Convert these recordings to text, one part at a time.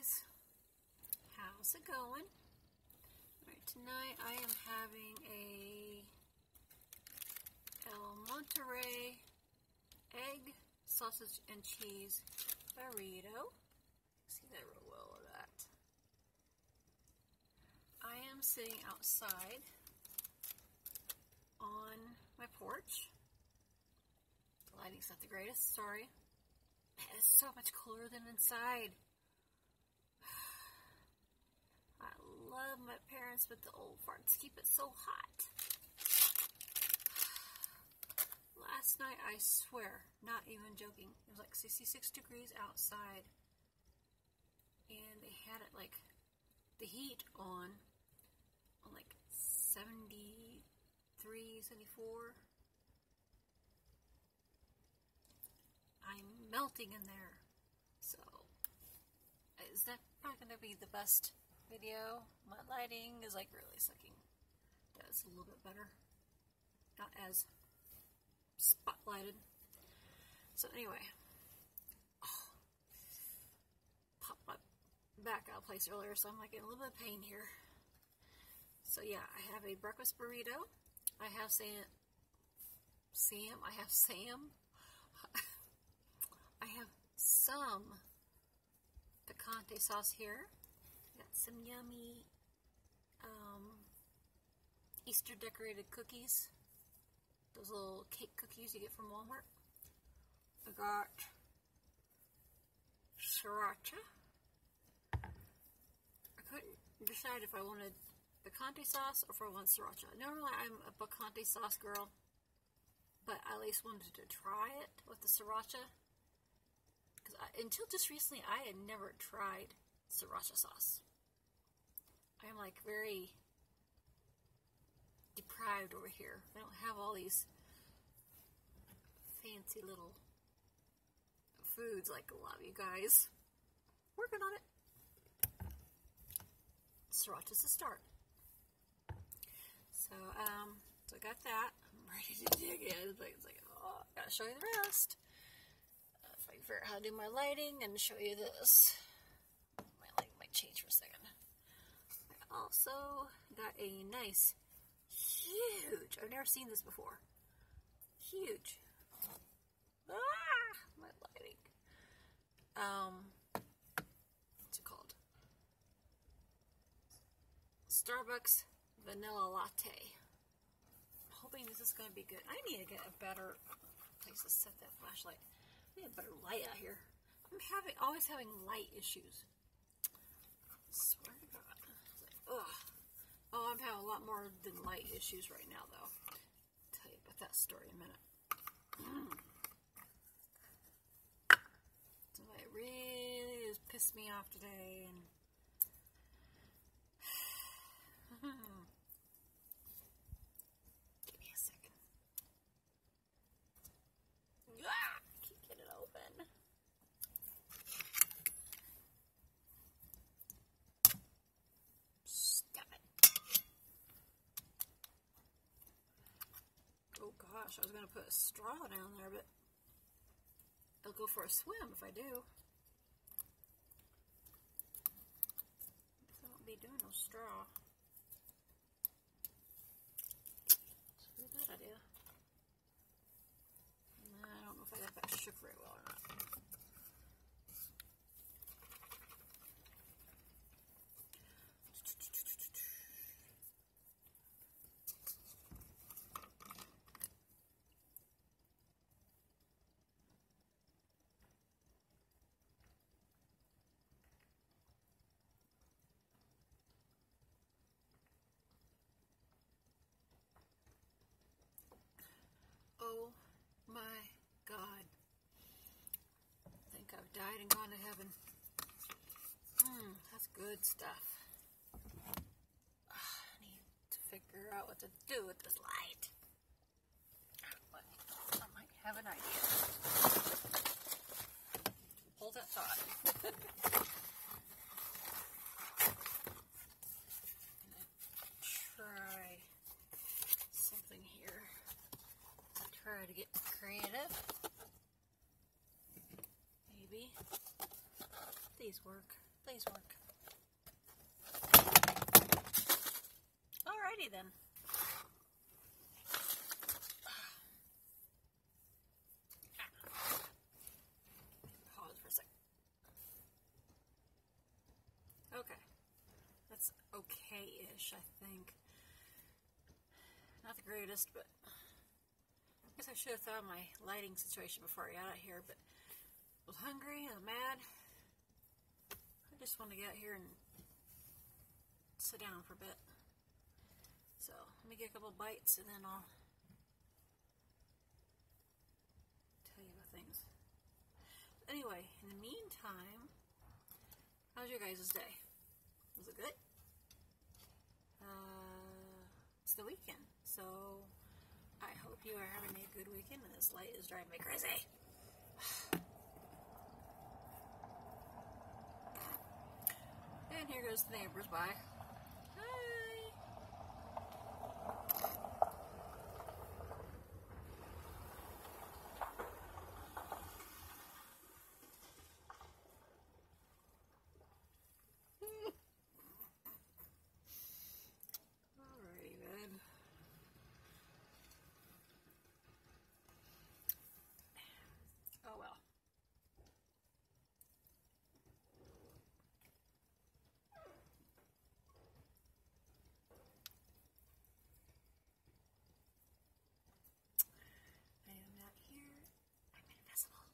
guys, how's it going? Alright, tonight I am having a El Monterey egg, sausage, and cheese burrito. See that real well of that. I am sitting outside on my porch. The lighting's not the greatest, sorry. It's so much cooler than inside. I love my parents with the old farts. Keep it so hot. Last night, I swear, not even joking, it was like 66 degrees outside. And they had it like the heat on, on like 73, 74. I'm melting in there. So, is that not going to be the best video? My lighting is like really sucking. That's a little bit better. Not as spotlighted. So anyway, oh, popped my back out of place earlier, so I'm like in a little bit of pain here. So yeah, I have a breakfast burrito. I have Sam, Sam, I have Sam. I have some picante sauce here. Got some yummy um, Easter decorated cookies. Those little cake cookies you get from Walmart. I got sriracha. I couldn't decide if I wanted picante sauce or if I want sriracha. Normally I'm a picante sauce girl, but I at least wanted to try it with the sriracha. Because until just recently, I had never tried sriracha sauce. I'm like very deprived over here. I don't have all these fancy little foods like a lot of you guys. Working on it. Sriracha's a start. So, um, so I got that. I'm ready to dig in. But it's like, oh, I gotta show you the rest. Uh, if I figure out how to do my lighting and show you this. My lighting might change for a second. Also got a nice huge. I've never seen this before. Huge. Ah, my lighting. Um, what's it called? Starbucks vanilla latte. I'm hoping this is going to be good. I need to get a better place to set that flashlight. I need a better light out here. I'm having always having light issues. Ugh. Oh, I'm having a lot more than light issues right now, though. I'll tell you about that story in a minute. Mm. So it really has pissed me off today, and give me a second. Ah, can't get it open. Stop it. Oh gosh, I was going to put a straw down there, but I'll go for a swim if I do. I won't be doing no straw. Screw that idea. I don't know if I got that shook very well or not. Oh my God. I think I've died and gone to heaven. Mmm, that's good stuff. Ah, I need to figure out what to do with this light. But I might have an idea. Hold that thought. try something here. Try to get creative. These work. Please work. Alrighty then. Pause for a sec. Okay. That's okay-ish, I think. Not the greatest, but I guess I should have thought of my lighting situation before I got out here, but I was hungry, I mad. Just want to get out here and sit down for a bit. So, let me get a couple bites and then I'll tell you about things. Anyway, in the meantime, how's your guys' day? Was it good? Uh, it's the weekend, so I hope you are having a good weekend and this light is driving me crazy. And here goes the neighbors by. Hi. Alrighty then. Oh well. I am not here. I'm invisible.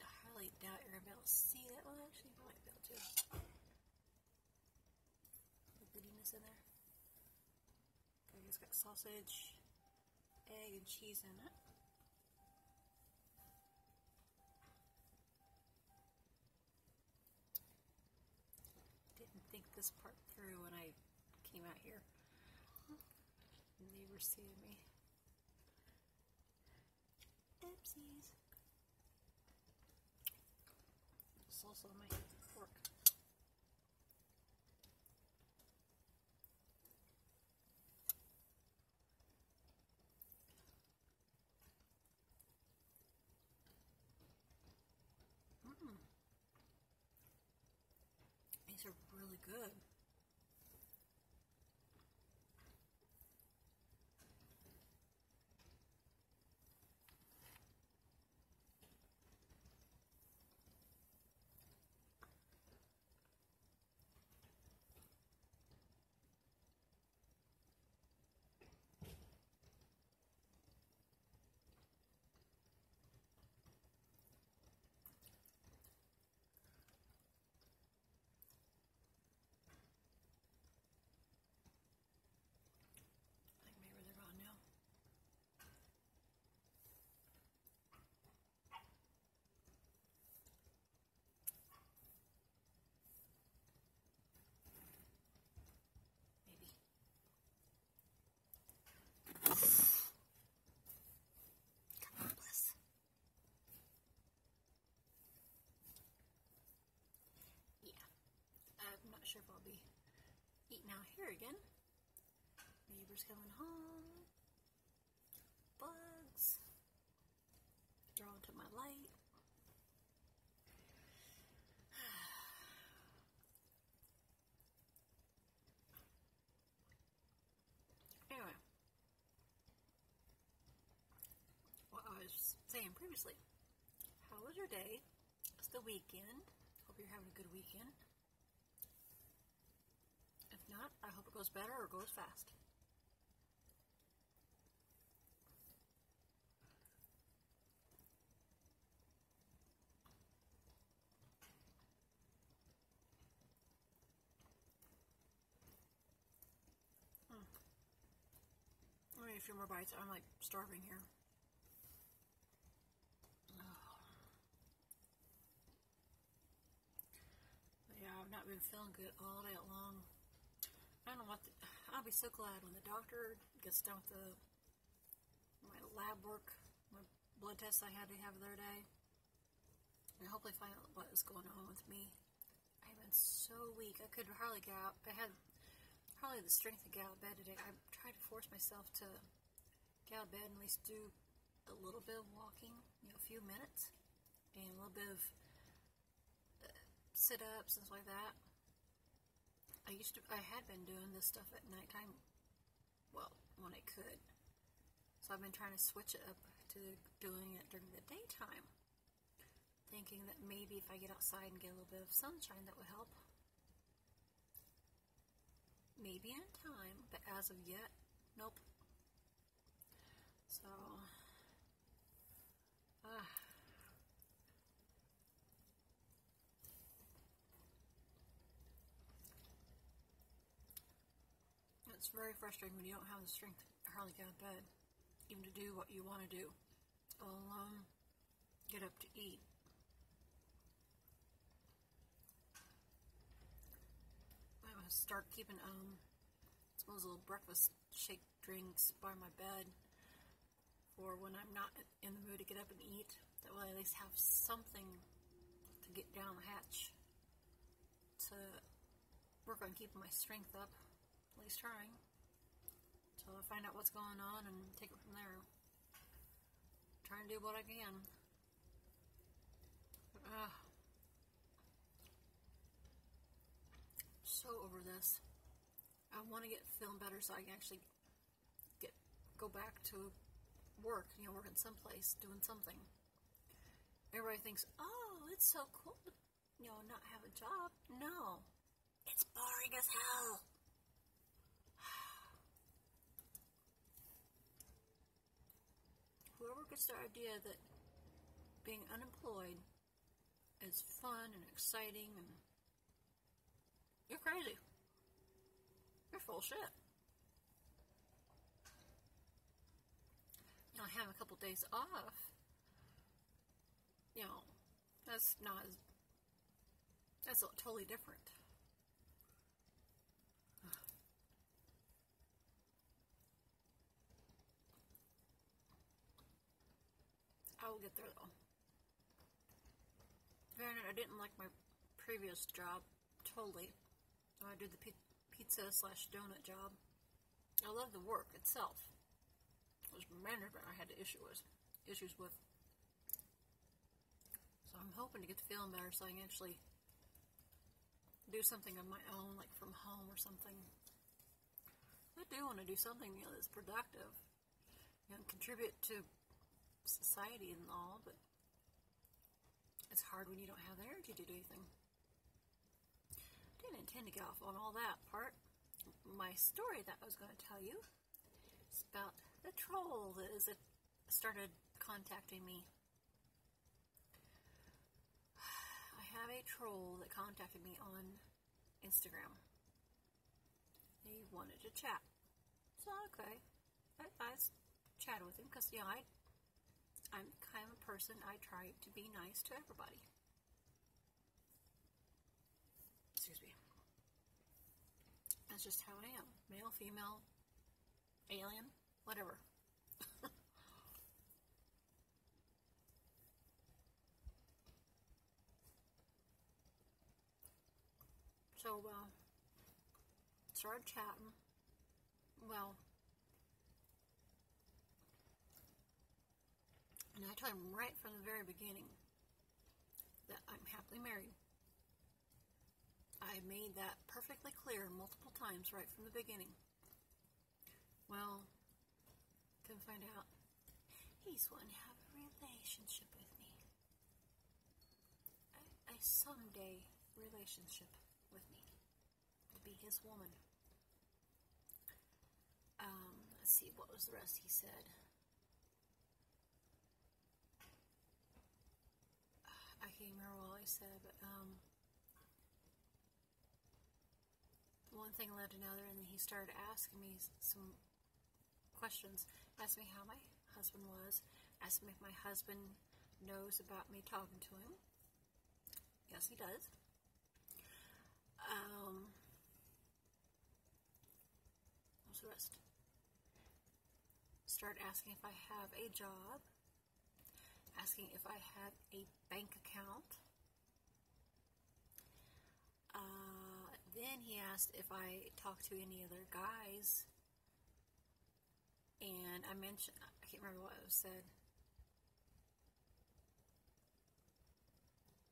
I highly doubt you're gonna be able to see that one. Actually, you might be able to. The goodiness in there. Okay, it's got sausage, egg, and cheese in it. Didn't think this part through when I came out here. Neighbors seeing me. Oopsies. Salsa on my fork. Mm. These are really good. I think maybe they're gone now. Maybe. Come on, Bliss. Yeah. I'm not sure if I'll be eating out here again. Neighbors coming home. Bugs. Drawn to my light. anyway. What I was saying previously. How was your day? It's the weekend. Hope you're having a good weekend. Not, I hope it goes better or goes fast. Hmm. I need a few more bites. I'm like starving here. Yeah, I've not been feeling good all day long. I don't what. The, I'll be so glad when the doctor gets done with the my lab work, my blood tests I had to have the other day, and hopefully find out what is going on with me. I've been so weak. I could hardly get out. I had hardly the strength to get out of bed today. I tried to force myself to get out of bed and at least do a little bit of walking, you know, a few minutes, and a little bit of uh, sit ups and stuff like that. I used to, I had been doing this stuff at nighttime, well, when I could. So I've been trying to switch it up to doing it during the daytime, thinking that maybe if I get outside and get a little bit of sunshine, that would help. Maybe in time, but as of yet, nope. So, ah. It's very frustrating when you don't have the strength to hardly get out of bed, even to do what you want to do, let alone get up to eat. I'm gonna start keeping um some of those little breakfast shake drinks by my bed for when I'm not in the mood to get up and eat. That way, I at least have something to get down the hatch to work on keeping my strength up at least trying. Until I find out what's going on and take it from there. Try and do what I can. Uh, so over this. I want to get feeling better so I can actually get go back to work. You know, working someplace, doing something. Everybody thinks, "Oh, it's so cool to, you know, not have a job." No, it's boring as hell. Gets the idea that being unemployed is fun and exciting and you're crazy. You're full shit. Know, having a couple days off, you know, that's not that's totally different. I will get there though. Granted, I didn't like my previous job totally. I did the pizza slash donut job. I love the work itself. It was management I had issue with, issues with. So I'm hoping to get the feeling better so I can actually do something on my own, like from home or something. I do want to do something you know that's productive, you know, contribute to society and all, but it's hard when you don't have the energy to do anything. Didn't intend to get off on all that part. My story that I was going to tell you is about the troll that is that started contacting me. I have a troll that contacted me on Instagram. He wanted to chat. So, okay. I, I chatted with him because, know, I I'm the kind of a person, I try to be nice to everybody. Excuse me. That's just how I am. Male, female, alien, whatever. so, uh, started chatting. Well, And I told him right from the very beginning that I'm happily married. I made that perfectly clear multiple times right from the beginning. Well, come find out he's wanting to have a relationship with me. A someday relationship with me. To be his woman. Um, let's see, what was the rest he said? Can't remember what I said, but um, one thing led to another, and then he started asking me some questions. Asked me how my husband was. Asked me if my husband knows about me talking to him. Yes, he does. Um, what's the rest? Start asking if I have a job asking if I had a bank account. Uh, then he asked if I talked to any other guys. And I mentioned, I can't remember what was said.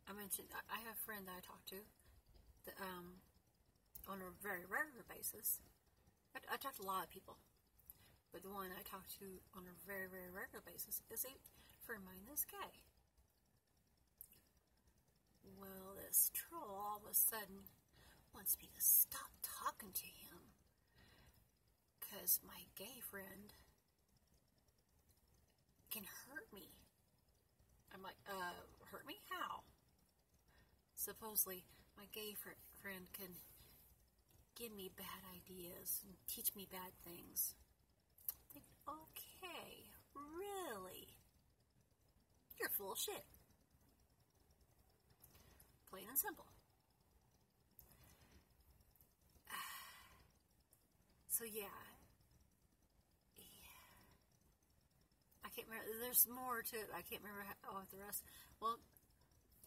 I mentioned, I have a friend that I talk to that, um, on a very regular basis. I, I talk to a lot of people. But the one I talk to on a very, very regular basis is a mine that's gay. Well, this troll all of a sudden wants me to stop talking to him because my gay friend can hurt me. I'm like, uh, hurt me? How? Supposedly, my gay fr- friend can give me bad ideas and teach me bad things. I think, okay, really? You're full of shit. Plain and simple. So yeah. Yeah. I can't remember. There's more to it. I can't remember how, all the rest. Well,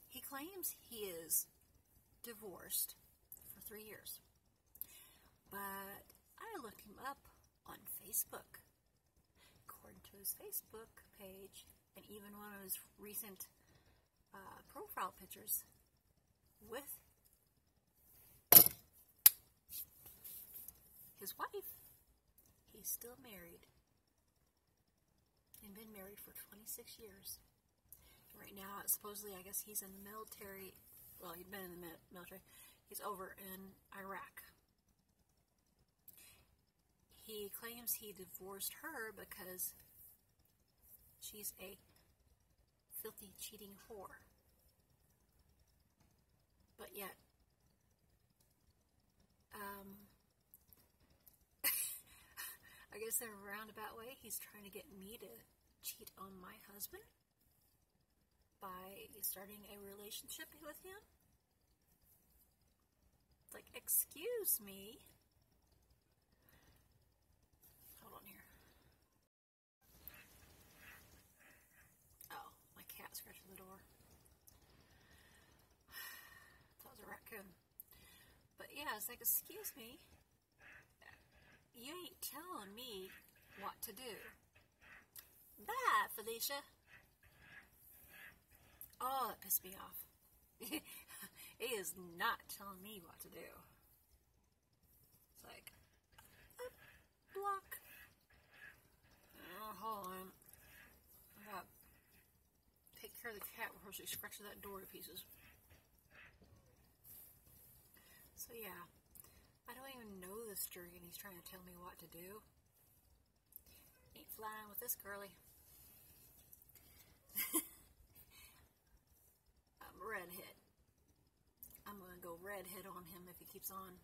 he claims he is divorced for three years. But I looked him up on Facebook. According to his Facebook page, and even one of his recent uh, profile pictures with his wife, he's still married. And been married for 26 years. Right now, supposedly, I guess he's in the military. Well, he'd been in the military. He's over in Iraq. He claims he divorced her because she's a filthy, cheating whore. But yet, um, I guess in a roundabout way, he's trying to get me to cheat on my husband by starting a relationship with him. Like, excuse me. Hold on here. Oh, my cat scratching the door. That was a raccoon. Yeah, it's like, excuse me. You ain't telling me what to do. Bye, Felicia. Oh, that pissed me off. he is not telling me what to do. It's like, uh, block. Oh, hold on. I gotta take care of the cat before she scratches that door to pieces. So, yeah. I don't even know this jerk and he's trying to tell me what to do. Ain't flying with this girly. I'm redhead. I'm gonna go redhead on him if he keeps on.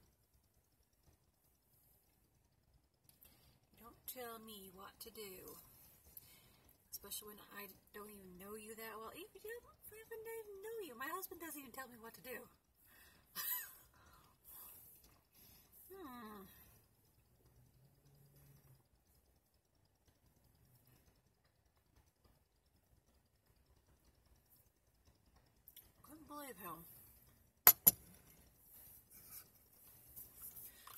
Don't tell me what to do. Especially when I don't even know you that well. Even I don't even know you. My husband doesn't even tell me what to do. Couldn't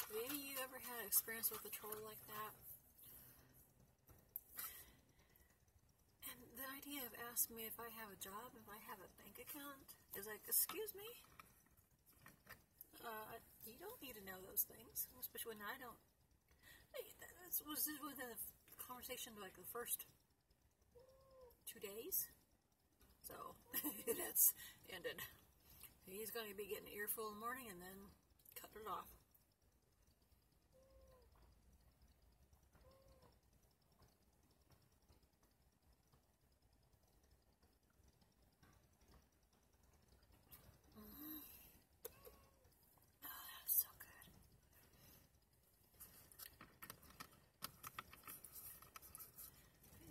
believe. Have you ever had experience with a troll like that? And the idea of asking me if I have a job, if I have a bank account, is like, excuse me? Uh, you don't need to know those things, especially when I don't. That's- was this within the conversation like the first two days, so that's ended. He's going to be getting an earful in the morning and then cut it off. Mm-hmm. Oh, so good.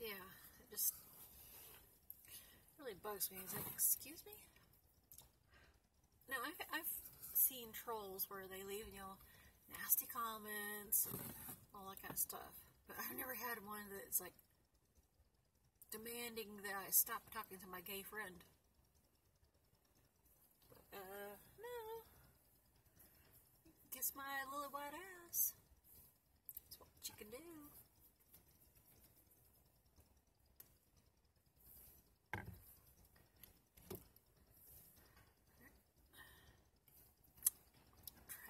Yeah, it just really bugs me. It's like, excuse me? Now, I've, I've seen trolls where they leave, you know, nasty comments and all that kind of stuff. But I've never had one that's like demanding that I stop talking to my gay friend. Uh, no. Kiss my little white ass. That's what you can do.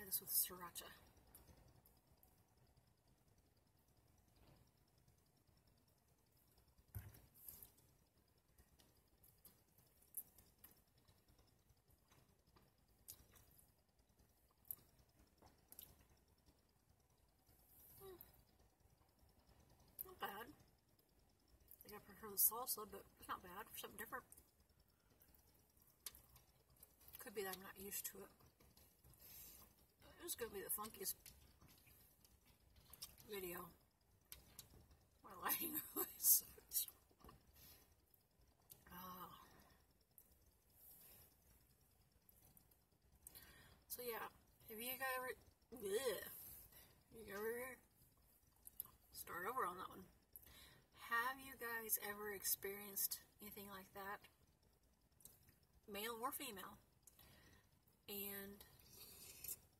this with sriracha. Hmm. Not bad. I prefer the salsa, but it's not bad for something different. Could be that I'm not used to it. This is going to be the funkiest video. My lighting really sucks. So yeah, if you guys ever, bleh, you ever start over on that one. Have you guys ever experienced anything like that? Male or female? And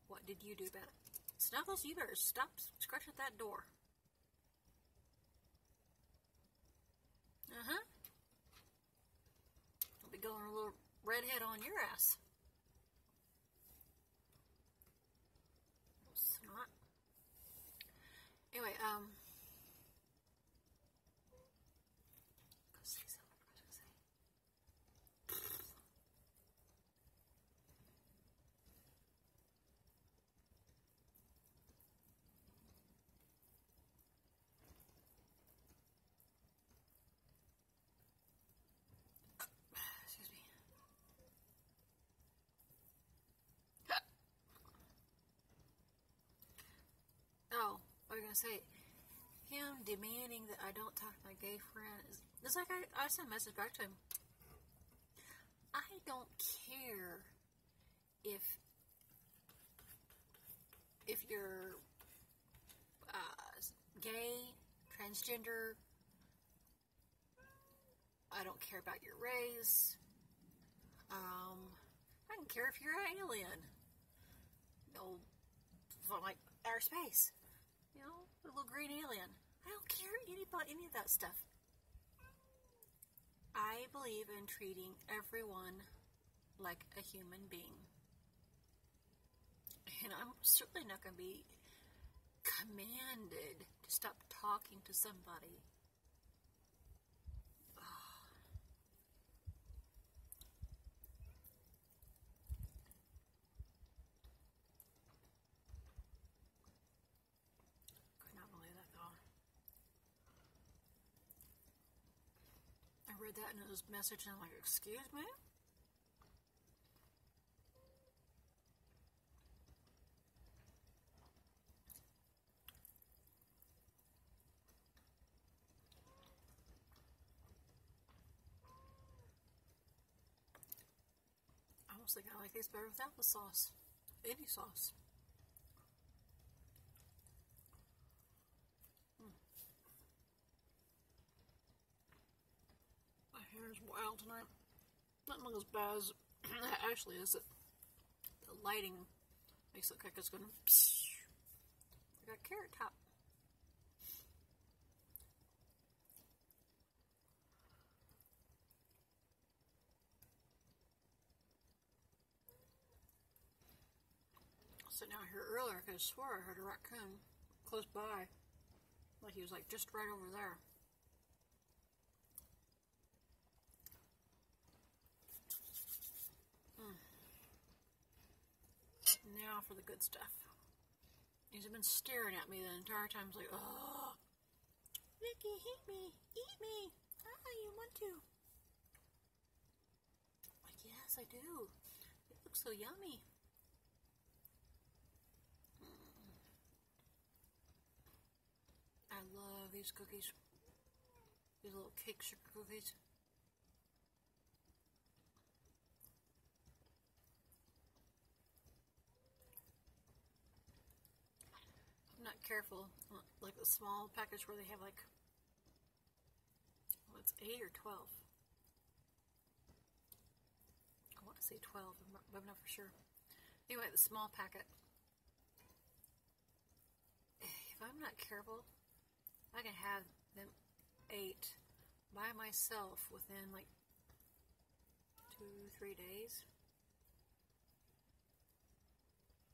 what did you do about it? Snuggles, you better stop scratching at that door. Uh-huh. I'll be going a little redhead on your ass. Snot. Anyway, um... Excuse me. Oh, what was I gonna say? Him demanding that I don't talk to my gay friend is it's like I, I sent a message back to him. I don't care if if you're uh, gay, transgender, I don't care about your race. Um, I don't care if you're an alien. No, like outer space. You know, a little green alien. I don't care about any of that stuff. I believe in treating everyone like a human being. And I'm certainly not going to be commanded to stop talking to somebody Could not believe that though. I read that in his message and I'm like, excuse me? I almost think I like these better without the sauce. Any sauce. My wild tonight. Not as bad as actually is. It the lighting makes it look like it's gonna. I got carrot top. Sitting out here earlier, I could have swore I heard a raccoon close by. Like he was like just right over there. Now for the good stuff. He's been staring at me the entire time. He's like, oh, Vikki, eat me, eat me. Ah, you want to? Like, yes, I do. It looks so yummy. Mm. I love these cookies. These little cake sugar cookies. Careful, like the small package where they have like, what's well, 8 or 12? I want to say 12, but I'm not for sure. Anyway, the small packet. If I'm not careful, I can have them eight by myself within like two, three days.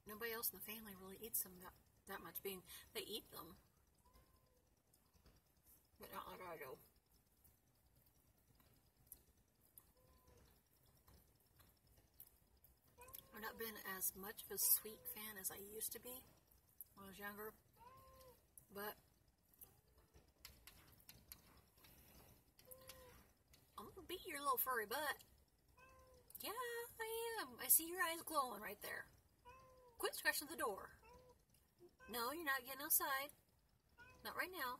nobody else in the family really eats them that, that much. Being they eat them, but not like I do. I've not been as much of a sweet fan as I used to be when I was younger, but I'm gonna beat your little furry butt. Yeah, I am. I see your eyes glowing right there. Quit scratching the door. No, you're not getting outside. Not right now.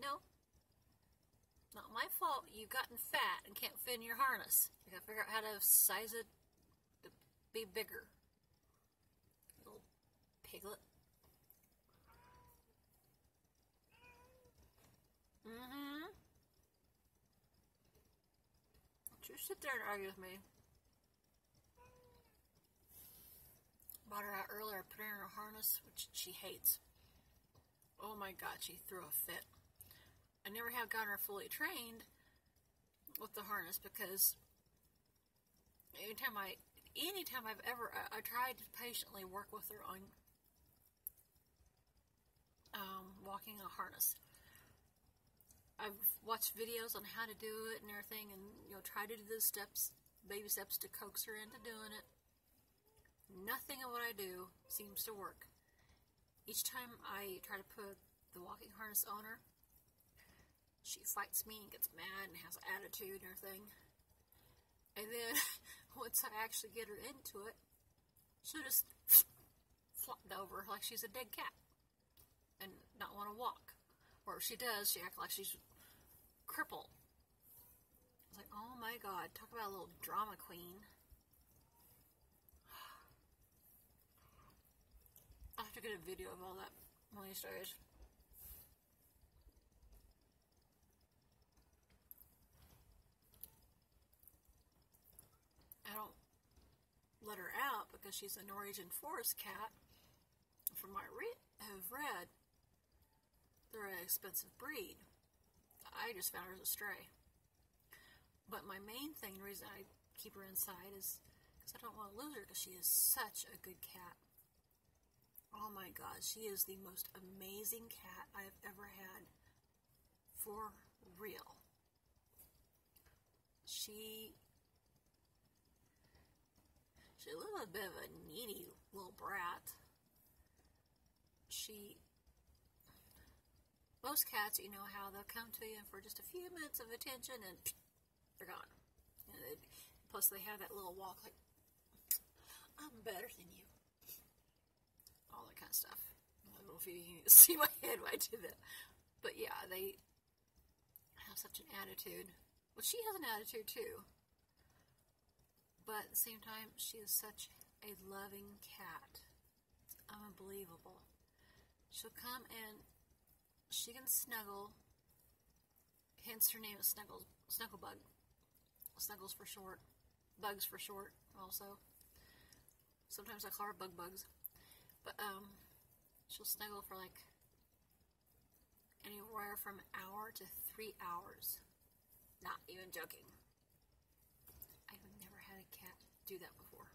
No. Not my fault you've gotten fat and can't fit in your harness. You gotta figure out how to size it to be bigger. Little piglet. Mm-hmm. Just sit there and argue with me. Bought her out earlier, put her in her harness, which she hates. Oh my god, she threw a fit. I never have gotten her fully trained with the harness because anytime I, anytime I've ever, I, I tried to patiently work with her on um, walking a harness. I've watched videos on how to do it and everything, and you know, try to do the steps, baby steps to coax her into doing it. Nothing of what I do seems to work. Each time I try to put the walking harness on her, she fights me and gets mad and has an attitude and everything. And then once I actually get her into it, she'll just flop over like she's a dead cat and not want to walk. Or if she does, she acts like she's crippled. It's like, oh my god, talk about a little drama queen. I have to get a video of all that one of these days. I don't let her out because she's a Norwegian forest cat. From what I have read, they're an expensive breed. I just found her as a stray. But my main thing, the reason I keep her inside is because I don't want to lose her because she is such a good cat. Oh my god, she is the most amazing cat I've ever had. For real. She she's a little bit of a needy little brat. She most cats, you know how they'll come to you for just a few minutes of attention and they're gone. You know, they, plus, they have that little walk like, I'm better than you all that kind of stuff. I don't know if you can see my head when I do that. But yeah, they have such an attitude. Well, she has an attitude too. But at the same time, she is such a loving cat. It's unbelievable. She'll come and she can snuggle. Hence her name is Snuggles, Snugglebug. Snuggles for short. Bugs for short, also. Sometimes I call her Bug Bugs. But um, she'll snuggle for like anywhere from an hour to three hours. Not even joking. I've never had a cat do that before.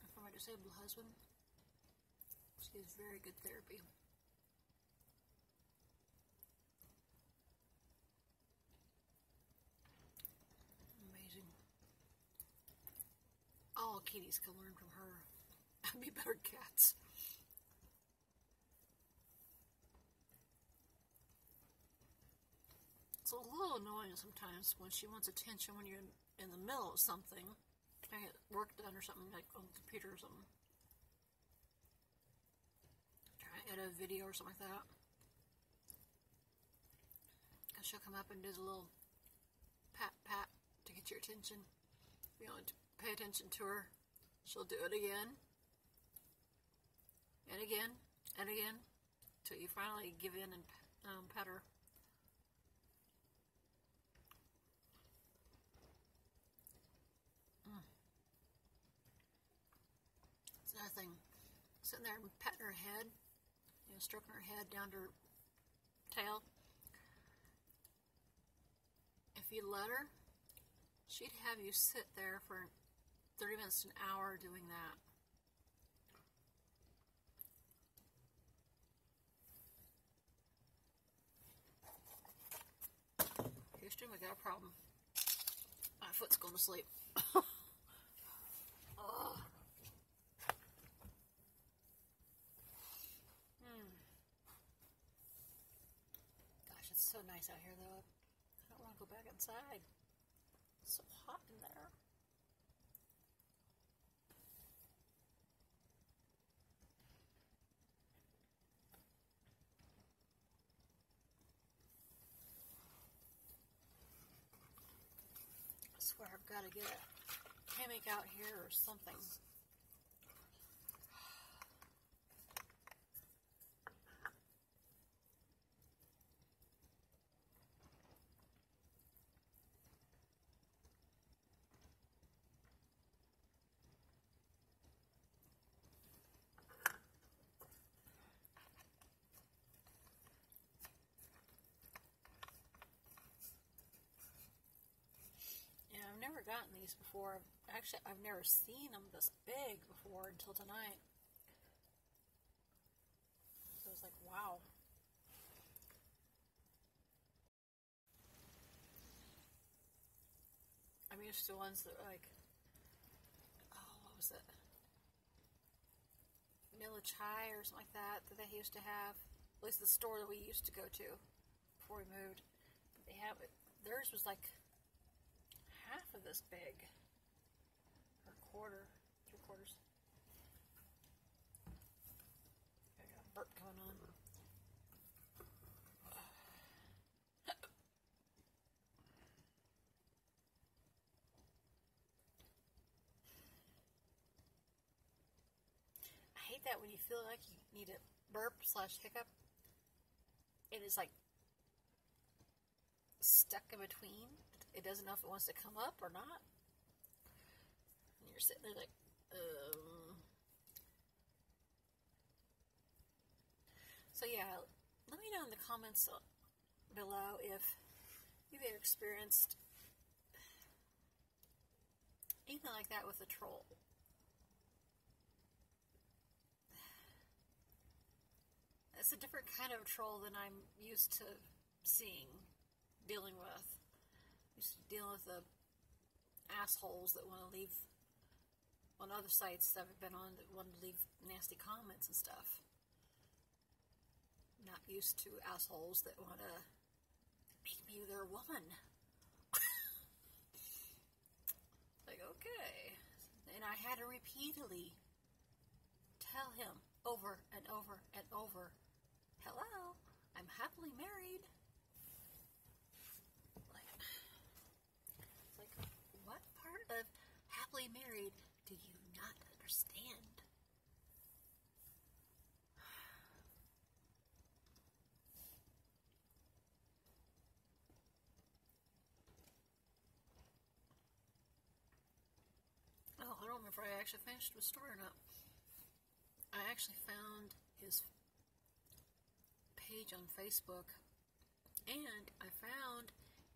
And for my disabled husband, she is very good therapy. all kitties can learn from her and be better cats. It's a little annoying sometimes when she wants attention when you're in the middle of something, trying to get work done or something like on the computer or something. Trying to edit a video or something like that. And she'll come up and do a little pat pat to get your attention. You know, pay attention to her. She'll do it again and again and again till you finally give in and um, pet her. Mm. It's another thing. Sitting there and petting her head, you know, stroking her head down to her tail. If if you let her, she'd have you sit there for 30 minutes to an hour doing that. Houston, we got a problem. My foot's going to sleep. Hmm. Gosh, it's so nice out here, though. I don't want to go back inside. It's so hot in there. Swear I've got to get a hammock out here or something. Yeah, I've gotten these before. Actually, I've never seen them this big before until tonight. So it's like, wow. I'm used to ones that like, oh, what was it? Vanilla chai or something like that that they used to have. At least the store that we used to go to before we moved. But they have it. Theirs was like half of this big. Or quarter, three quarters. I got a burp going on. I hate that when you feel like you need a burp slash hiccup. It is like stuck in between. It doesn't know if it wants to come up or not. And you're sitting there like, um. So yeah, let me know in the comments below if you've ever experienced anything like that with a troll. It's a different kind of troll than I'm used to seeing, dealing with. Used to deal with the assholes that want to leave on other sites that I've been on that want to leave nasty comments and stuff. Not used to assholes that want to make me their woman. like, okay. And I had to repeatedly tell him over and over and over hello, I'm happily married. Like, like, what part of happily married do you not understand? Oh, I don't remember if I actually finished the story or not. I actually found his page on Facebook and I found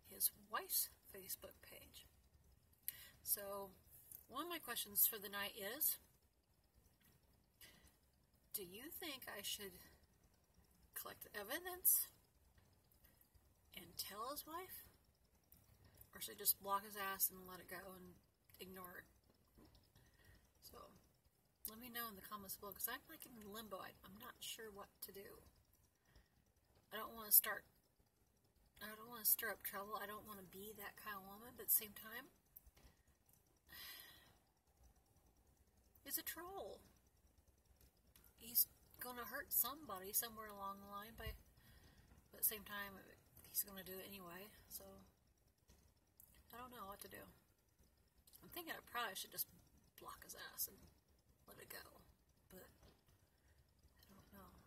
his wife's Facebook page. So, one of my questions for the night is Do you think I should collect evidence and tell his wife? Or should I just block his ass and let it go and ignore it? So, let me know in the comments below because I'm like in limbo. I, I'm not sure what to do. I don't want to start. I don't want to stir up trouble. I don't want to be that kind of woman, but at the same time, he's a troll. He's going to hurt somebody somewhere along the line, but, but at the same time, he's going to do it anyway. So, I don't know what to do. I'm thinking I probably should just block his ass and let it go. But I don't know.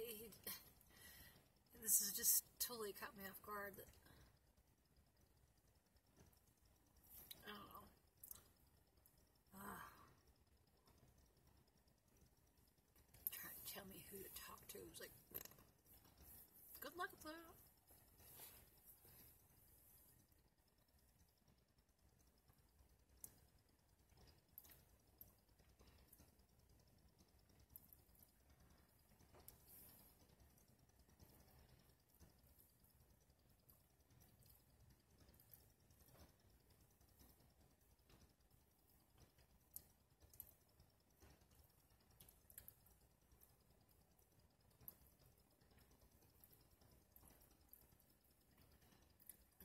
This has just totally caught me off guard. That I don't know. Ah. Trying to tell me who to talk to. It's like, good luck with.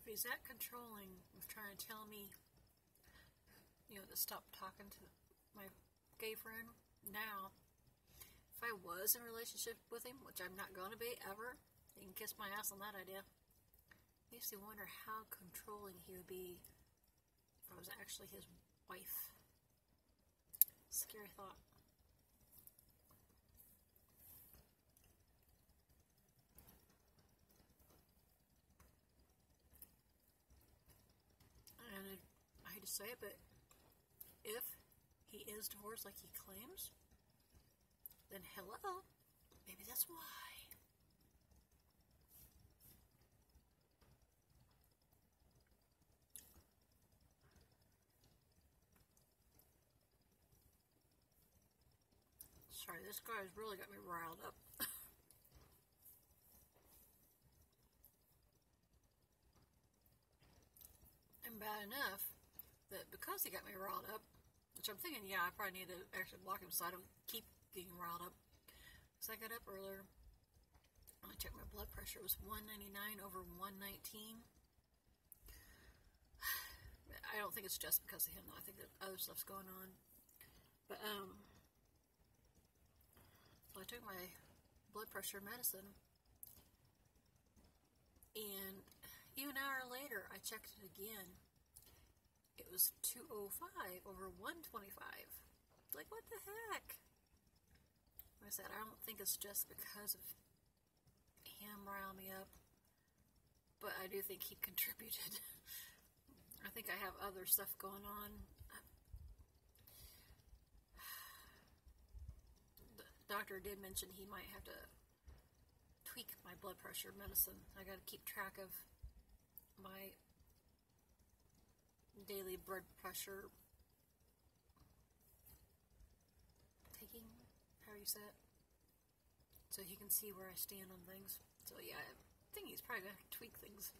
If he's that controlling of trying to tell me, you know, to stop talking to my gay friend now, if I was in a relationship with him, which I'm not going to be ever, you can kiss my ass on that idea. Makes me wonder how controlling he would be if I was actually his wife. Scary thought. And I hate say but if he is divorced like he claims, then hello, maybe that's why. Sorry, this guy's really got me riled up. and bad enough that because he got me riled up, which I'm thinking, yeah, I probably need to actually block him so I don't keep getting riled up. So I got up earlier. I checked my blood pressure. It was 199 over 119. I don't think it's just because of him, though. I think that other stuff's going on. But, um, so I took my blood pressure medicine, and even an hour later, I checked it again. It was 205 over 125. Like, what the heck? Like I said, I don't think it's just because of him riling me up, but I do think he contributed. I think I have other stuff going on. The doctor did mention he might have to tweak my blood pressure medicine. I got to keep track of my daily blood pressure taking, how you say it, so he can see where I stand on things. So yeah, I think he's probably gonna tweak things.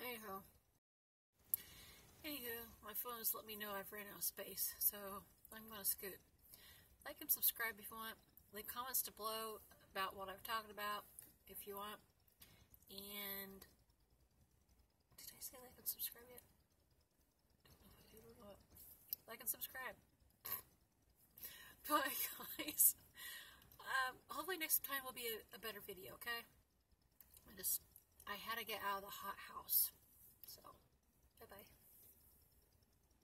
Anyhow, anywho, my phone has let me know I've ran out of space, so I'm gonna scoot. Like and subscribe if you want. Leave comments to below about what I've talked about if you want. And did I say like and subscribe yet? Like and subscribe. Bye, guys. Um, hopefully next time will be a, a better video. Okay. I just I had to get out of the hot house. So, bye bye.